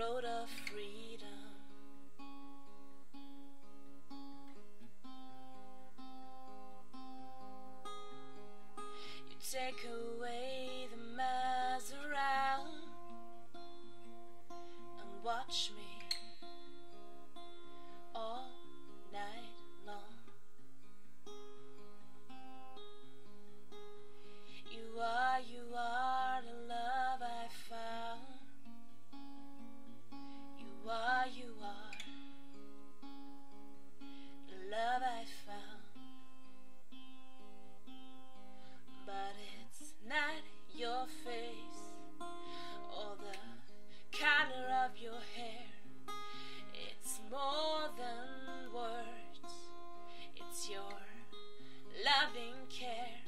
road of freedom. You take away the mess around and watch me. loving care,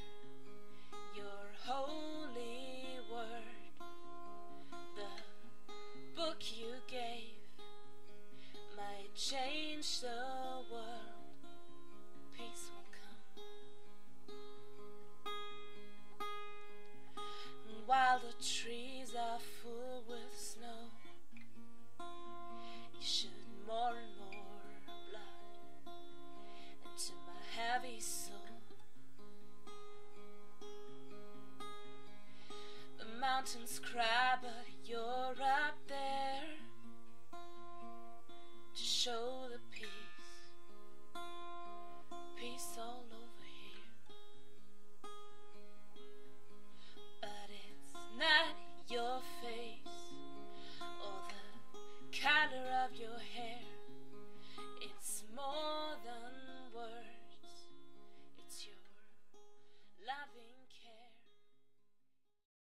your holy word, the book you gave might change the world. Peace will come. And while the trees are full with snow. mountains cry, but you're up there to show the peace.